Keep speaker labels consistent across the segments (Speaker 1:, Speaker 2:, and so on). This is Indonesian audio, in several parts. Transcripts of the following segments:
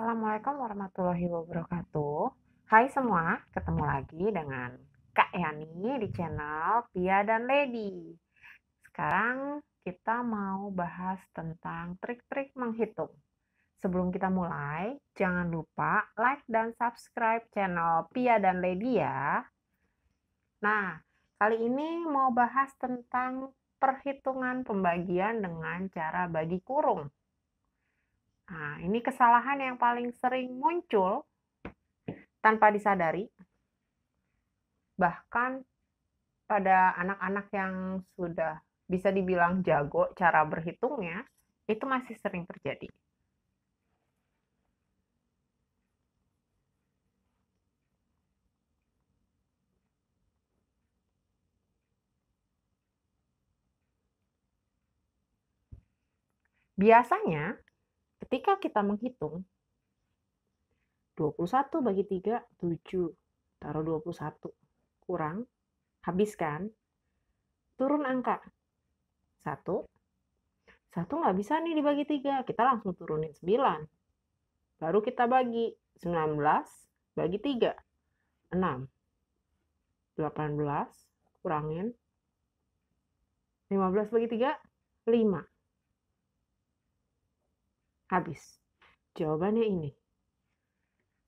Speaker 1: Assalamualaikum warahmatullahi wabarakatuh. Hai semua, ketemu lagi dengan Kak Yani di channel Pia dan Lady. Sekarang kita mau bahas tentang trik-trik menghitung. Sebelum kita mulai, jangan lupa like dan subscribe channel Pia dan Lady ya. Nah, kali ini mau bahas tentang perhitungan pembagian dengan cara bagi kurung. Nah, ini kesalahan yang paling sering muncul tanpa disadari. Bahkan pada anak-anak yang sudah bisa dibilang jago cara berhitungnya, itu masih sering terjadi. Biasanya ketika kita menghitung 21 bagi 3, 7. Taruh 21. Kurang. Habiskan. Turun angka. 1. 1 nggak bisa nih dibagi 3. Kita langsung turunin 9. Baru kita bagi. 19 bagi 3. 6. 18. Kurangin. 15 bagi 3. 5 habis. Jawabannya ini.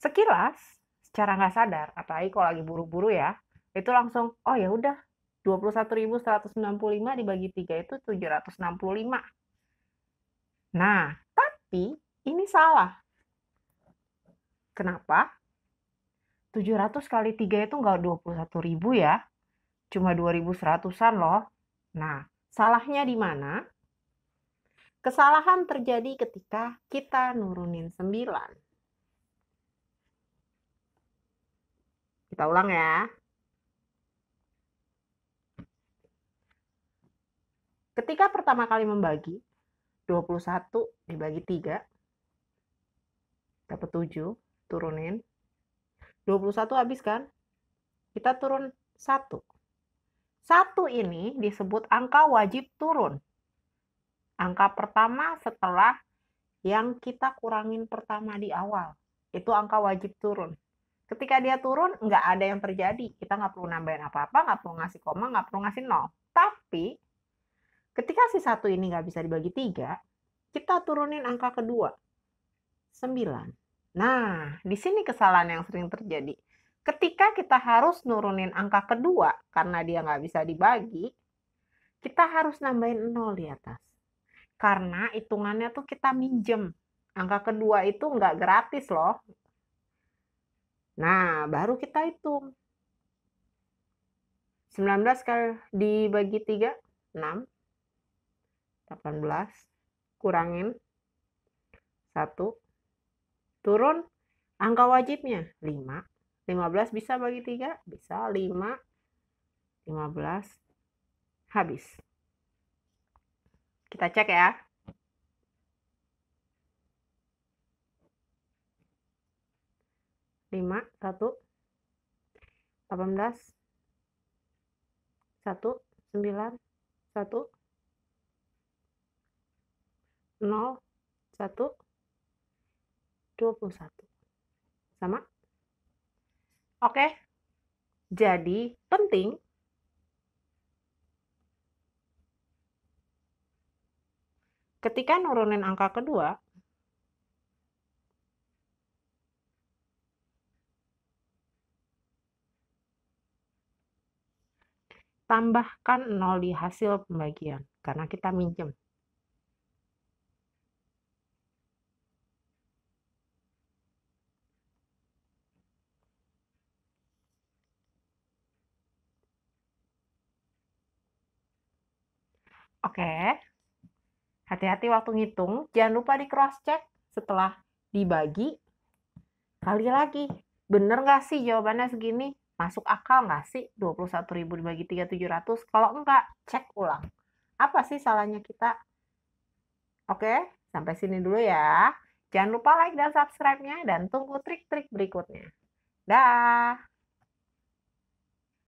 Speaker 1: Sekilas, secara nggak sadar, apalagi kalau lagi buru-buru ya, itu langsung, oh ya udah, 21.195 dibagi 3 itu 765. Nah, tapi ini salah. Kenapa? 700 kali 3 itu nggak 21.000 ya. Cuma 2.100-an loh. Nah, salahnya di mana? Kesalahan terjadi ketika kita nurunin 9. Kita ulang ya. Ketika pertama kali membagi, 21 dibagi 3, dapat 7, turunin. 21 habis kan? Kita turun 1. 1 ini disebut angka wajib turun angka pertama setelah yang kita kurangin pertama di awal. Itu angka wajib turun. Ketika dia turun, nggak ada yang terjadi. Kita nggak perlu nambahin apa-apa, nggak perlu ngasih koma, nggak perlu ngasih nol. Tapi, ketika si satu ini nggak bisa dibagi tiga, kita turunin angka kedua. sembilan. Nah, di sini kesalahan yang sering terjadi. Ketika kita harus nurunin angka kedua, karena dia nggak bisa dibagi, kita harus nambahin nol di atas. Karena hitungannya tuh kita minjem. Angka kedua itu nggak gratis loh. Nah, baru kita hitung. 19 kali dibagi 3, 6. 18. Kurangin 1. Turun angka wajibnya 5. 15 bisa bagi 3? Bisa 5. 15. Habis. Kita cek ya. Lima, satu, delapan belas, satu, sembilan, satu, nol, satu, dua puluh satu. Sama? Oke. Jadi, penting Ketika nurunin angka kedua, tambahkan nol di hasil pembagian karena kita minjem. Oke. Okay. Hati-hati waktu ngitung, jangan lupa di cross check setelah dibagi. Kali lagi, bener nggak sih jawabannya segini? Masuk akal nggak sih 21.000 dibagi 3.700? Kalau enggak, cek ulang. Apa sih salahnya kita? Oke, sampai sini dulu ya. Jangan lupa like dan subscribe-nya dan tunggu trik-trik berikutnya. Dah.